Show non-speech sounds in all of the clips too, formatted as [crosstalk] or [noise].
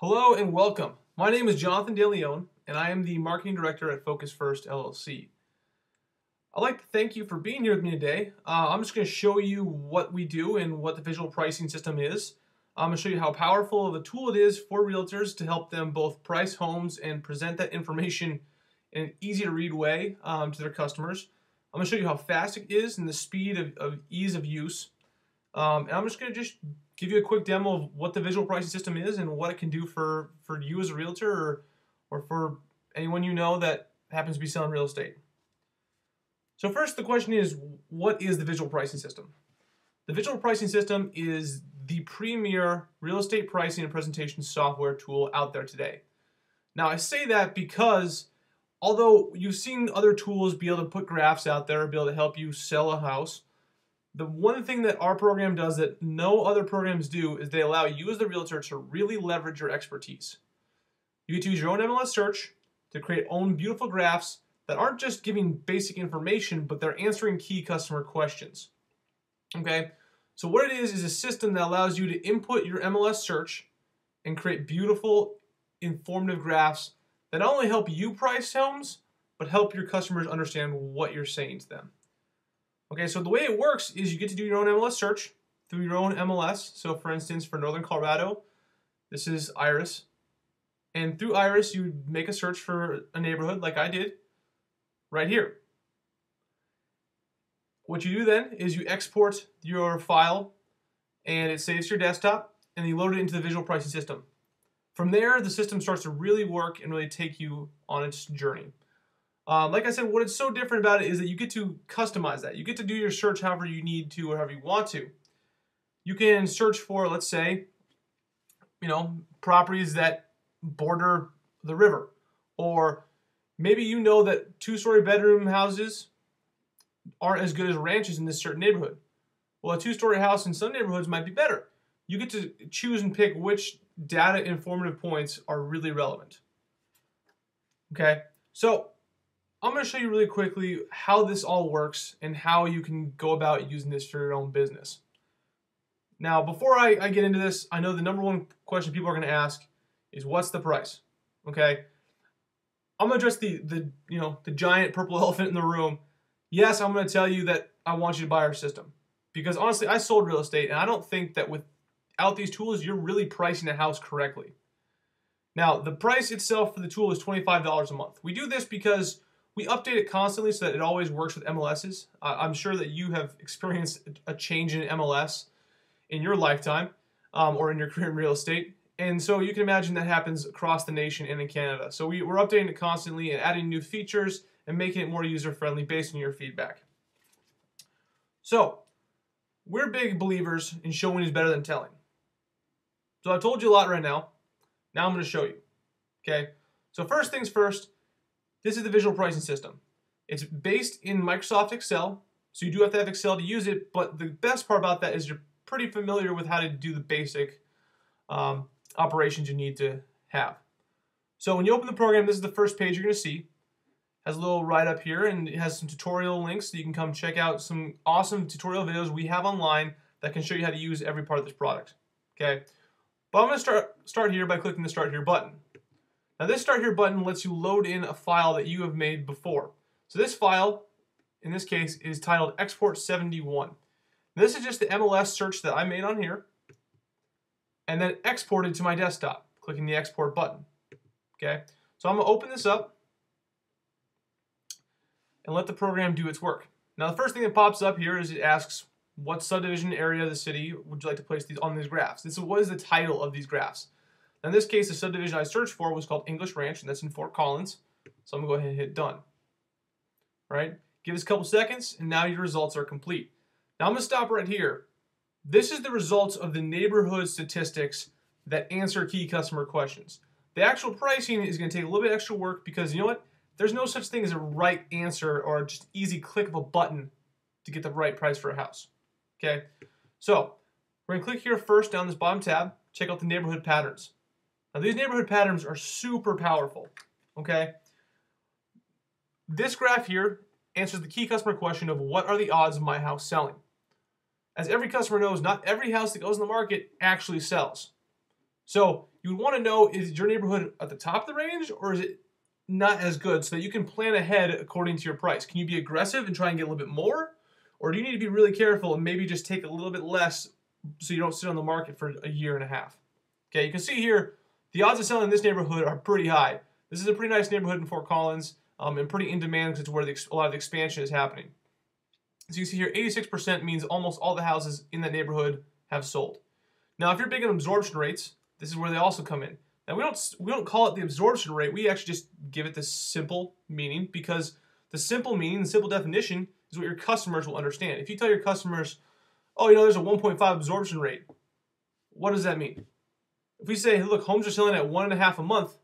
Hello and welcome. My name is Jonathan DeLeon, and I am the Marketing Director at Focus First LLC. I'd like to thank you for being here with me today. Uh, I'm just going to show you what we do and what the visual pricing system is. I'm going to show you how powerful of a tool it is for realtors to help them both price homes and present that information in an easy to read way um, to their customers. I'm going to show you how fast it is and the speed of, of ease of use. Um, and I'm just going to just give you a quick demo of what the visual pricing system is and what it can do for, for you as a realtor or, or for anyone you know that happens to be selling real estate. So first the question is, what is the visual pricing system? The visual pricing system is the premier real estate pricing and presentation software tool out there today. Now I say that because although you've seen other tools be able to put graphs out there, be able to help you sell a house, the one thing that our program does that no other programs do is they allow you as the realtor to really leverage your expertise. You get to use your own MLS search to create own beautiful graphs that aren't just giving basic information, but they're answering key customer questions. Okay, so what it is is a system that allows you to input your MLS search and create beautiful, informative graphs that not only help you price homes, but help your customers understand what you're saying to them. Okay, so the way it works is you get to do your own MLS search through your own MLS. So for instance, for Northern Colorado, this is IRES. And through IRES, you make a search for a neighborhood like I did right here. What you do then is you export your file and it saves your desktop and you load it into the visual pricing system. From there, the system starts to really work and really take you on its journey. Um, like I said, what is so different about it is that you get to customize that. You get to do your search however you need to or however you want to. You can search for, let's say, you know, properties that border the river. Or maybe you know that two-story bedroom houses aren't as good as ranches in this certain neighborhood. Well, a two-story house in some neighborhoods might be better. You get to choose and pick which data informative points are really relevant. Okay, so I'm going to show you really quickly how this all works and how you can go about using this for your own business. Now, before I, I get into this, I know the number one question people are going to ask is what's the price? Okay, I'm going to address the, the, you know, the giant purple [laughs] elephant in the room. Yes, I'm going to tell you that I want you to buy our system. Because honestly, I sold real estate and I don't think that without these tools, you're really pricing a house correctly. Now, the price itself for the tool is $25 a month. We do this because we update it constantly so that it always works with MLSs. Uh, I'm sure that you have [laughs] experienced a change in MLS in your lifetime um, or in your [laughs] career in real estate. And so you can imagine that happens across the nation and in Canada. So we, we're updating it constantly and adding new features and making it more user-friendly based on your feedback. So we're big believers in showing is better than telling. So I've told you a lot right now. Now I'm going to show you. Okay. So first things first, this is the visual pricing system. It's based in Microsoft Excel, so you do have to have Excel to use it, but the best part about that is you're pretty familiar with how to do the basic um, operations you need to have. So when you open the program, this is the first page you're going to see. It has a little write-up here, and it has some tutorial links so you can come check out some awesome tutorial videos we have online that can show you how to use every part of this product. Okay, but I'm going to start, start here by clicking the Start Here button. Now this Start Here button lets you load in a file that you have made before. So this file, in this case, is titled Export 71. This is just the MLS search that I made on here, and then exported to my desktop, clicking the Export button. Okay, so I'm going to open this up and let the program do its work. Now the first thing that pops up here is it asks what subdivision area of the city would you like to place these on these graphs. This is what is the title of these graphs. In this case, the subdivision I searched for was called English Ranch, and that's in Fort Collins. So I'm going to go ahead and hit done. All right? Give us a couple seconds, and now your results are complete. Now I'm going to stop right here. This is the results of the neighborhood statistics that answer key customer questions. The actual pricing is going to take a little bit extra work because you know what? There's no such thing as a right answer or just easy click of a button to get the right price for a house. Okay, so we're going to click here first down this bottom tab, check out the neighborhood patterns. Now these neighborhood patterns are super powerful, okay? This graph here answers the key customer question of what are the odds of my house selling? As every customer knows, not every house that goes in the market actually sells. So you would want to know is your neighborhood at the top of the range or is it not as good so that you can plan ahead according to your price. Can you be aggressive and try and get a little bit more? Or do you need to be really careful and maybe just take a little bit less so you don't sit on the market for a year and a half? Okay, you can see here the odds of selling in this neighborhood are pretty high. This is a pretty nice neighborhood in Fort Collins um, and pretty in demand because it's where the, a lot of the expansion is happening. So you see here, 86% means almost all the houses in that neighborhood have sold. Now, if you're big on absorption rates, this is where they also come in. Now we don't we don't call it the absorption rate. We actually just give it this simple meaning because the simple meaning, the simple definition is what your customers will understand. If you tell your customers, "Oh, you know, there's a 1.5 absorption rate," what does that mean? If we say, "Look, homes are selling at one and a half a month,"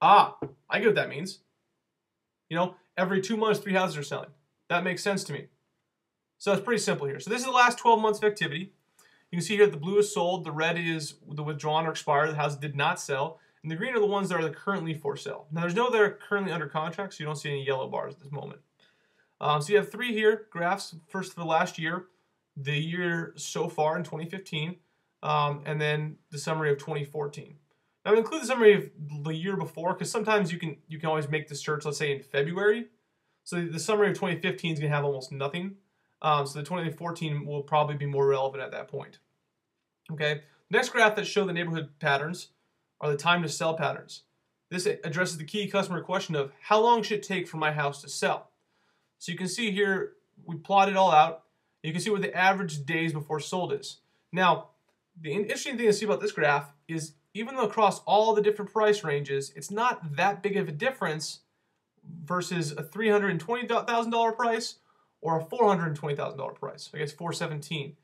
ah, I get what that means. You know, every two months, three houses are selling. That makes sense to me. So it's pretty simple here. So this is the last 12 months of activity. You can see here the blue is sold, the red is the withdrawn or expired, the house did not sell, and the green are the ones that are currently for sale. Now there's no that are currently under contract, so you don't see any yellow bars at this moment. Um, so you have three here, graphs, first for the last year, the year so far in 2015, um, and then the summary of 2014. Now I include the summary of the year before because sometimes you can you can always make the search, let's say in February. So the summary of 2015 is going to have almost nothing. Um, so the 2014 will probably be more relevant at that point. Okay. Next graph that show the neighborhood patterns are the time to sell patterns. This addresses the key customer question of how long should it take for my house to sell? So you can see here, we plot it all out. You can see where the average days before sold is. Now, the interesting thing to see about this graph is even though across all the different price ranges, it's not that big of a difference versus a $320,000 price or a $420,000 price. I guess 417.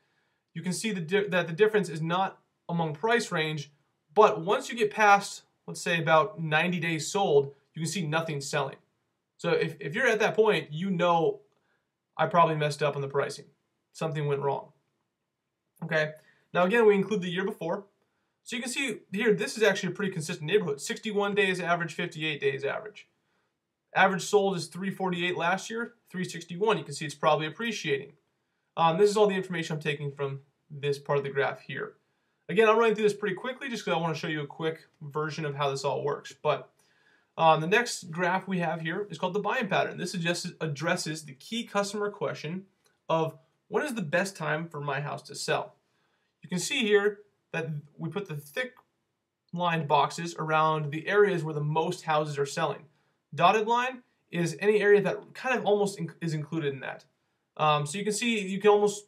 You can see the that the difference is not among price range, but once you get past, let's say about 90 days sold, you can see nothing selling. So if, if you're at that point, you know I probably messed up on the pricing. Something went wrong. Okay. Now again, we include the year before. So you can see here, this is actually a pretty consistent neighborhood. 61 days average, 58 days average. Average sold is 348 last year, 361. You can see it's probably appreciating. Um, this is all the information I'm taking from this part of the graph here. Again, I'm running through this pretty quickly just because I want to show you a quick version of how this all works. But um, the next graph we have here is called the buying pattern. This just addresses the key customer question of when is the best time for my house to sell? You can see here that we put the thick lined boxes around the areas where the most houses are selling. Dotted line is any area that kind of almost is included in that. Um, so you can see, you can almost,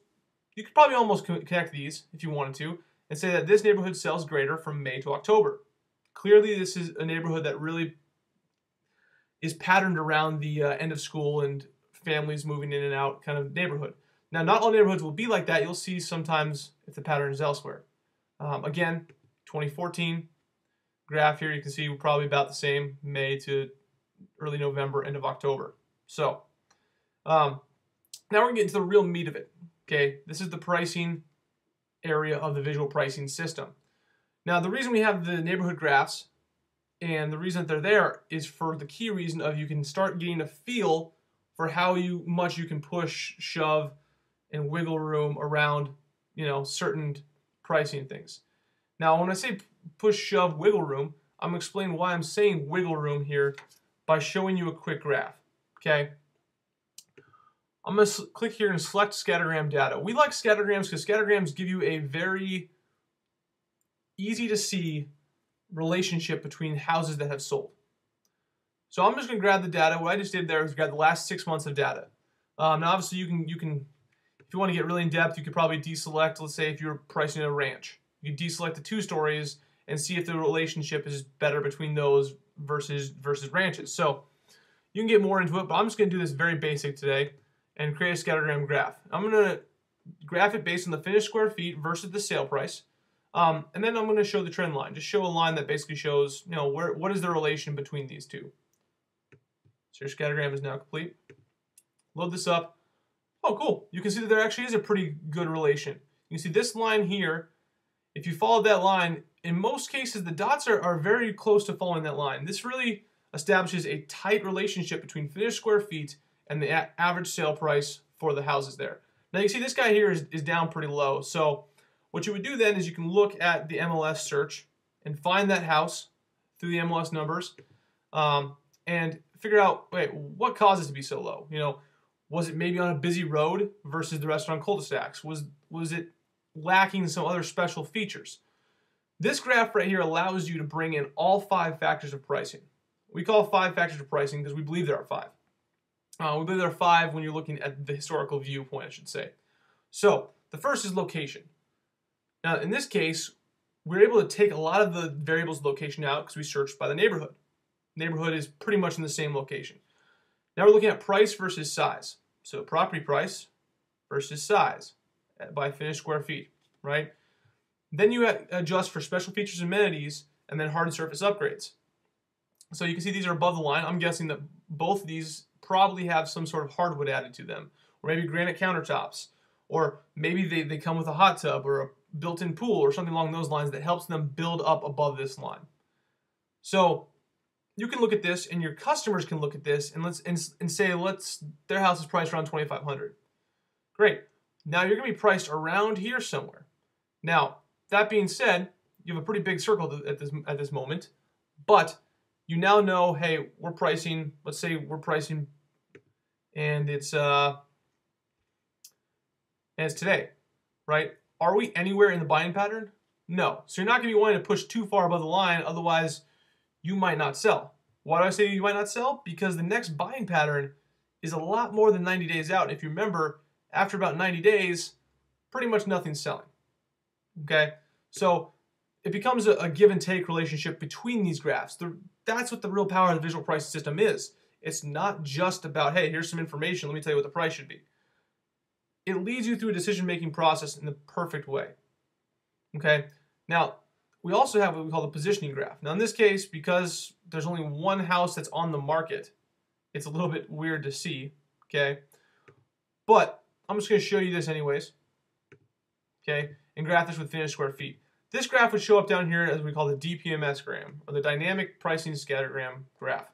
you could probably almost connect these if you wanted to and say that this neighborhood sells greater from May to October. Clearly, this is a neighborhood that really is patterned around the uh, end of school and families moving in and out kind of neighborhood. Now, not all neighborhoods will be like that. You'll see sometimes if the pattern is elsewhere. Um, again, 2014 graph here, you can see we're probably about the same May to early November, end of October. So, um, now we're to get into the real meat of it. Okay, this is the pricing area of the visual pricing system. Now, the reason we have the neighborhood graphs and the reason that they're there is for the key reason of you can start getting a feel for how you much you can push, shove, and wiggle room around, you know, certain pricing things. Now, when I say push, shove, wiggle room, I'm going to explain why I'm saying wiggle room here by showing you a quick graph. Okay. I'm going to click here and select scattergram data. We like scattergrams because scattergrams give you a very easy to see relationship between houses that have sold. So I'm just going to grab the data. What I just did there is grab the last six months of data. Um, now, obviously, you can you can if you want to get really in depth, you could probably deselect. Let's say if you're pricing a ranch, you deselect the two stories and see if the relationship is better between those versus versus ranches. So you can get more into it, but I'm just going to do this very basic today and create a scattergram graph. I'm going to graph it based on the finished square feet versus the sale price. Um, and then I'm going to show the trend line. Just show a line that basically shows, you know, where what is the relation between these two. So your scattergram is now complete. Load this up. Oh, cool. You can see that there actually is a pretty good relation. You can see this line here. If you follow that line, in most cases, the dots are, are very close to following that line. This really establishes a tight relationship between finished square feet and the average sale price for the houses there. Now you see this guy here is, is down pretty low. So what you would do then is you can look at the MLS search and find that house through the MLS numbers um, and figure out, wait, what caused it to be so low? You know, was it maybe on a busy road versus the restaurant cul-de-sacs? Was, was it lacking some other special features? This graph right here allows you to bring in all five factors of pricing. We call five factors of pricing because we believe there are five. Uh, we believe there are five when you're looking at the historical viewpoint, I should say. So the first is location. Now, in this case, we're able to take a lot of the variables of location out because we searched by the neighborhood. Neighborhood is pretty much in the same location. Now we're looking at price versus size. So property price versus size by finished square feet, right? Then you adjust for special features and amenities and then hard surface upgrades. So you can see these are above the line. I'm guessing that both of these probably have some sort of hardwood added to them, or maybe granite countertops, or maybe they, they come with a hot tub or a built-in pool or something along those lines that helps them build up above this line. So you can look at this and your customers can look at this and let's and, and say let's their house is priced around 2500 great. Now you're going to be priced around here somewhere. Now that being said you have a pretty big circle at this at this moment but you now know hey we're pricing let's say we're pricing and it's uh and it's today right? Are we anywhere in the buying pattern? No. So you're not going to be wanting to push too far above the line otherwise you might not sell. Why do I say you might not sell? Because the next buying pattern is a lot more than 90 days out. If you remember, after about 90 days, pretty much nothing's selling. Okay? So it becomes a, a give and take relationship between these graphs. The, that's what the real power of the visual pricing system is. It's not just about, hey, here's some information, let me tell you what the price should be. It leads you through a decision making process in the perfect way. Okay? Now, we also have what we call the positioning graph. Now in this case, because there's only one house that's on the market, it's a little bit weird to see, okay? But I'm just gonna show you this anyways, okay? And graph this with finished square feet. This graph would show up down here as we call the DPMS gram, or the Dynamic Pricing Scattergram graph.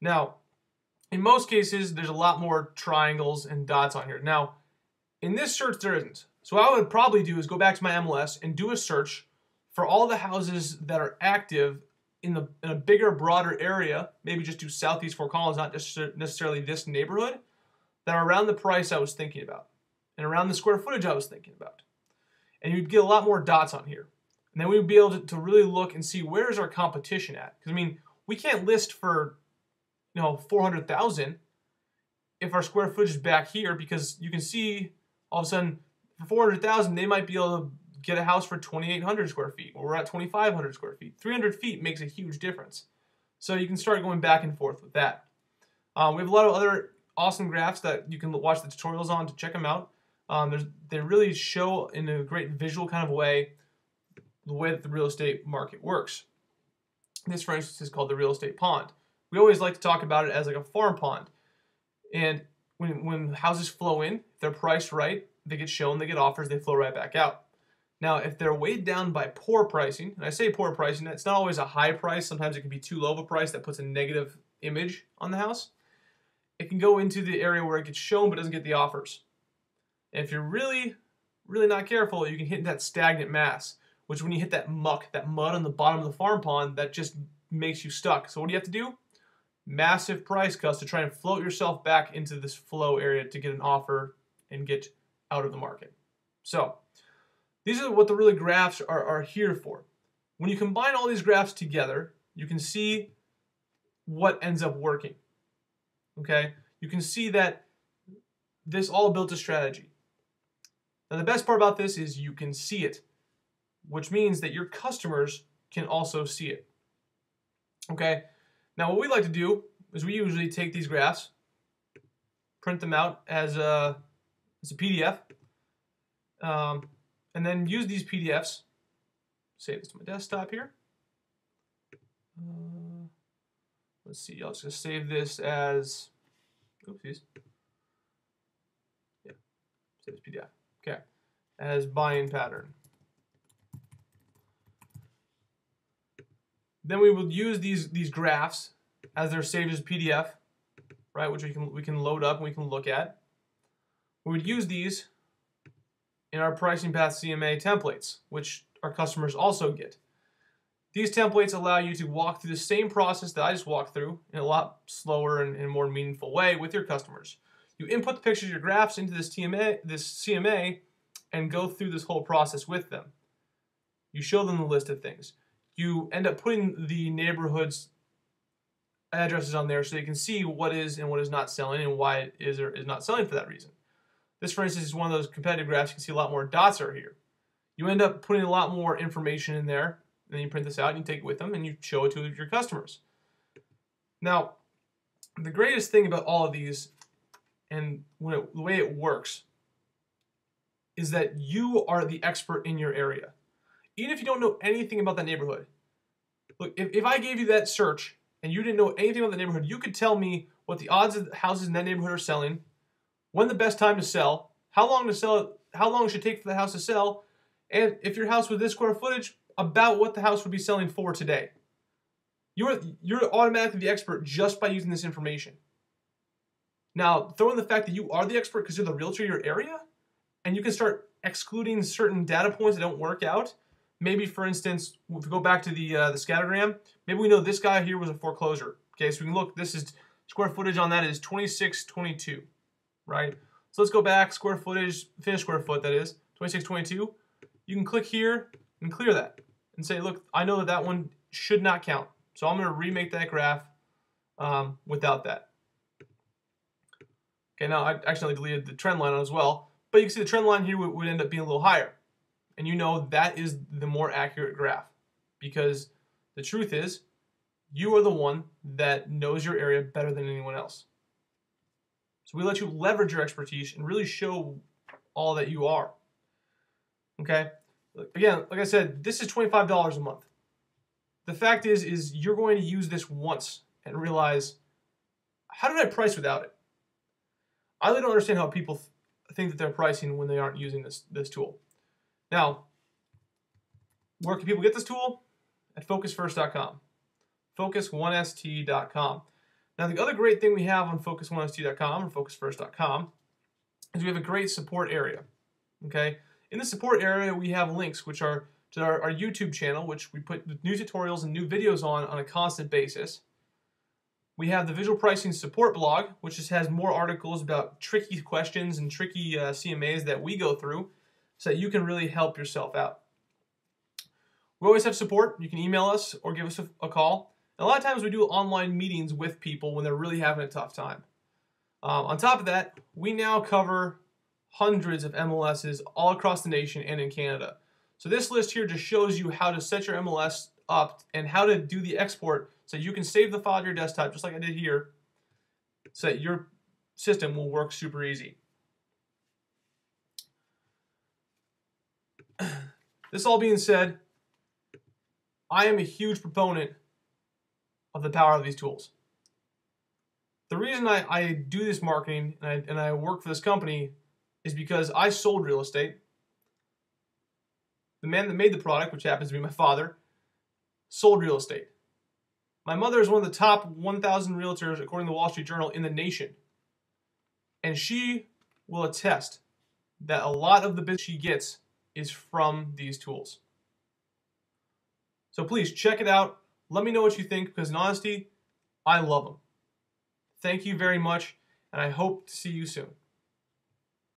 Now, in most cases, there's a lot more triangles and dots on here. Now, in this search, there isn't. So what I would probably do is go back to my MLS and do a search for all the houses that are active in the in a bigger, broader area, maybe just do Southeast Fort Collins, not necessarily this neighborhood, that are around the price I was thinking about and around the square footage I was thinking about. And you'd get a lot more dots on here. And then we'd be able to, to really look and see where is our competition at. Because I mean, we can't list for you know 400,000 if our square footage is back here because you can see all of a sudden for 400,000 they might be able to get a house for 2,800 square feet. we're at 2,500 square feet. 300 feet makes a huge difference. So you can start going back and forth with that. Um, we have a lot of other awesome graphs that you can watch the tutorials on to check them out. Um, they really show in a great visual kind of way the way that the real estate market works. This, for instance, is called the real estate pond. We always like to talk about it as like a farm pond. And when, when houses flow in, they're priced right, they get shown, they get offers, they flow right back out. Now, if they're weighed down by poor pricing, and I say poor pricing, it's not always a high price. Sometimes it can be too low of a price that puts a negative image on the house. It can go into the area where it gets shown but doesn't get the offers. And if you're really, really not careful, you can hit that stagnant mass, which when you hit that muck, that mud on the bottom of the farm pond, that just makes you stuck. So what do you have to do? Massive price cuts to try and float yourself back into this flow area to get an offer and get out of the market. So these are what the really graphs are, are here for. When you combine all these graphs together, you can see what ends up working. Okay? You can see that this all built a strategy. Now the best part about this is you can see it, which means that your customers can also see it. Okay? Now what we like to do is we usually take these graphs, print them out as a, as a PDF, um, and then use these PDFs. Save this to my desktop here. Uh, let's see, I'll just save this as, oopsies. Yeah, save this PDF. Okay, as buying pattern. Then we will use these these graphs as they're saved as PDF, right? Which we can we can load up and we can look at. We would use these in our pricing path CMA templates, which our customers also get. These templates allow you to walk through the same process that I just walked through in a lot slower and, and more meaningful way with your customers. You input the pictures of your graphs into this TMA, this CMA, and go through this whole process with them. You show them the list of things. You end up putting the neighborhoods addresses on there so they can see what is and what is not selling and why it is or is not selling for that reason. This, for instance, is one of those competitive graphs. You can see a lot more dots are here. You end up putting a lot more information in there, and then you print this out and you take it with them and you show it to your customers. Now, the greatest thing about all of these and it, the way it works is that you are the expert in your area. Even if you don't know anything about that neighborhood. Look, if, if I gave you that search and you didn't know anything about the neighborhood, you could tell me what the odds of houses in that neighborhood are selling, when the best time to sell, how long to sell, how long it should take for the house to sell, and if your house with this square footage, about what the house would be selling for today. You're you're automatically the expert just by using this information. Now, throw in the fact that you are the expert because you're the realtor in your area, and you can start excluding certain data points that don't work out. Maybe, for instance, if we go back to the uh, the scattergram, maybe we know this guy here was a foreclosure. Okay, so we can look. This is square footage on that is 2622, right? So let's go back. Square footage, finished square foot, that is 2622. You can click here and clear that and say, look, I know that that one should not count. So I'm going to remake that graph um, without that. Okay, now I accidentally deleted the trend line as well, but you can see the trend line here would, would end up being a little higher. And you know that is the more accurate graph because the truth is you are the one that knows your area better than anyone else. So we let you leverage your expertise and really show all that you are. Okay? Again, like I said, this is $25 a month. The fact is is you're going to use this once and realize how did I price without it? I really don't understand how people th think that they're pricing when they aren't using this, this tool. Now, where can people get this tool? At focusfirst.com. Focus1st.com. Now, the other great thing we have on focus1st.com or focusfirst.com is we have a great support area. Okay? In the support area, we have links which are to our, our YouTube channel, which we put new tutorials and new videos on on a constant basis. We have the visual pricing support blog, which just has more articles about tricky questions and tricky uh, CMAs that we go through so that you can really help yourself out. We always have support. You can email us or give us a, a call. And a lot of times we do online meetings with people when they're really having a tough time. Um, on top of that, we now cover hundreds of MLSs all across the nation and in Canada. So this list here just shows you how to set your MLS up and how to do the export so you can save the file to your desktop just like I did here so that your system will work super easy. [clears throat] this all being said, I am a huge proponent of the power of these tools. The reason I, I do this marketing and I, and I work for this company is because I sold real estate. The man that made the product, which happens to be my father, sold real estate. My mother is one of the top 1,000 realtors, according to the Wall Street Journal, in the nation. And she will attest that a lot of the business she gets is from these tools. So please check it out. Let me know what you think because in honesty, I love them. Thank you very much, and I hope to see you soon.